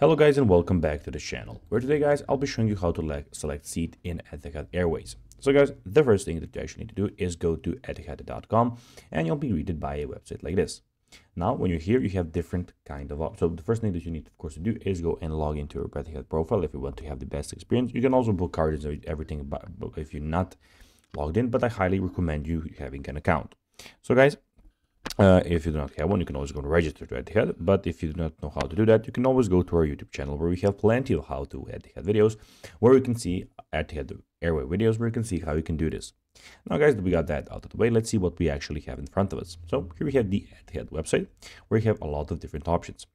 Hello guys and welcome back to the channel, where today guys I'll be showing you how to select seat in Etihad Airways. So guys, the first thing that you actually need to do is go to etihad.com and you'll be greeted by a website like this. Now when you're here you have different kind of so the first thing that you need of course to do is go and log into your Etihad profile if you want to have the best experience. You can also book cards and everything if you're not logged in, but I highly recommend you having an account. So guys, uh, if you do not have one, you can always go to register to Etihad. But if you do not know how to do that, you can always go to our YouTube channel where we have plenty of how to Etihad videos, where you can see Etihad airway videos, where you can see how you can do this. Now, guys, we got that out of the way. Let's see what we actually have in front of us. So here we have the Etihad website, where you have a lot of different options.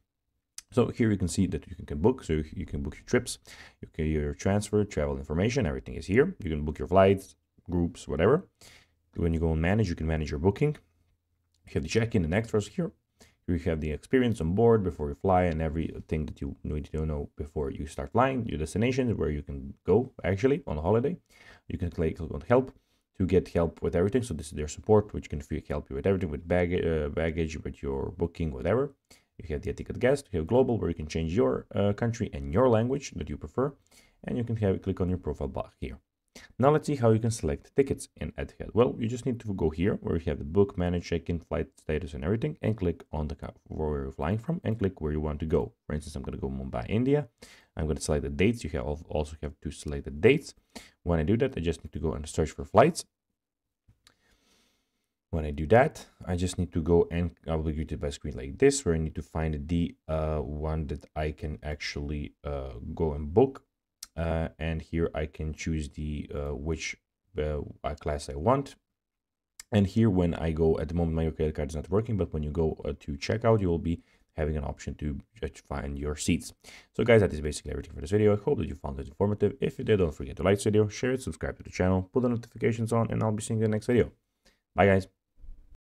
So here you can see that you can book, so you can book your trips, you can your transfer, travel information, everything is here. You can book your flights, groups, whatever. When you go and manage, you can manage your booking. You have the check-in and extras here. You have the experience on board before you fly and everything that you need to know before you start flying, your destination, where you can go actually on holiday. You can click on help to get help with everything. So this is their support, which can help you with everything, with baggage, uh, baggage with your booking, whatever. You have the ticket guest, you have global, where you can change your uh, country and your language that you prefer. And you can have click on your profile bar here. Now let's see how you can select tickets in Etihad. Well, you just need to go here where you have the book, manage, check-in, flight status and everything and click on the where you're flying from and click where you want to go. For instance, I'm going to go Mumbai, India. I'm going to select the dates. You have also have to select the dates. When I do that, I just need to go and search for flights. When I do that, I just need to go and I will be greeted by a screen like this where I need to find the uh, one that I can actually uh, go and book uh, and here I can choose the uh, which uh, class I want. And here when I go, at the moment my credit card is not working, but when you go uh, to checkout, you will be having an option to just find your seats. So guys, that is basically everything for this video. I hope that you found it informative. If you did, don't forget to like this video, share it, subscribe to the channel, put the notifications on, and I'll be seeing you in the next video. Bye guys.